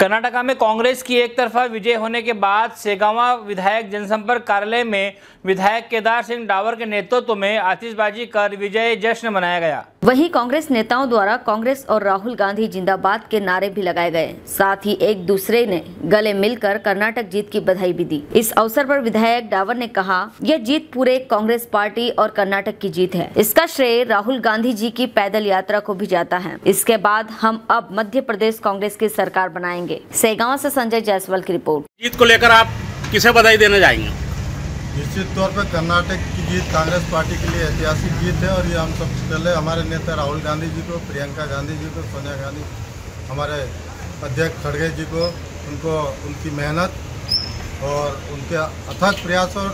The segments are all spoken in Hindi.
कर्नाटका में कांग्रेस की एक तरफा विजय होने के बाद सेगावा विधायक जनसंपर्क कार्यालय में विधायक केदार सिंह डावर के नेतृत्व में आतिशबाजी कर विजय जश्न मनाया गया। वहीं कांग्रेस नेताओं द्वारा कांग्रेस और राहुल गांधी जिंदाबाद के नारे भी लगाए गए। साथ ही एक दूसरे ने गले मिलकर कर्नाटक जीत की बधाई भी दी। इस अवसर पर विधायक डावर ने कहा, यह जीत पूरे कांग्रेस पार्टी और कर्नाटक की जीत है। इसका श्रेय राहुल गांधी जी की पैदल यात्रा को भी जाता है। इसके बाद हम अब मध्य प्रदेश कांग्रेस की सरकार बनाएँगे। सेगांव ऐसी संजय जायसवाल की रिपोर्ट। जीत को लेकर आप किसे बधाई देने जाएँगे? निश्चित तौर पर कर्नाटक की जीत कांग्रेस पार्टी के लिए ऐतिहासिक जीत है और ये हम सब पहले हमारे नेता राहुल गांधी जी को, प्रियंका गांधी जी को, सोनिया गांधी, हमारे अध्यक्ष खड़गे जी को, उनको, उनकी मेहनत और उनके अथक प्रयासों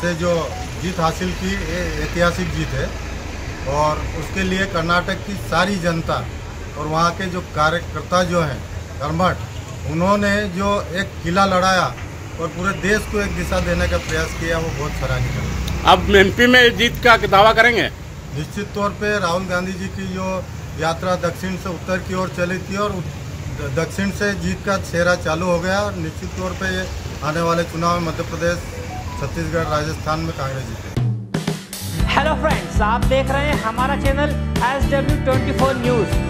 से जो जीत हासिल की, ये ऐतिहासिक जीत है। और उसके लिए कर्नाटक की सारी जनता और वहाँ के जो कार्यकर्ता जो हैं कर्मठ उन्होंने जो एक किला लड़ाया और पूरे देश को एक दिशा देने का प्रयास किया वो बहुत सराहनीय है। अब एमपी में जीत का दावा करेंगे? निश्चित तौर पे राहुल गांधी जी की जो यात्रा दक्षिण से उत्तर की ओर चली थी और दक्षिण से जीत का चेहरा चालू हो गया। और निश्चित तौर पे ये आने वाले चुनाव में मध्य प्रदेश छत्तीसगढ़ राजस्थान में कांग्रेस जीते हेलो फ्रेंड्स आप देख रहे हैं हमारा channel S W twenty four news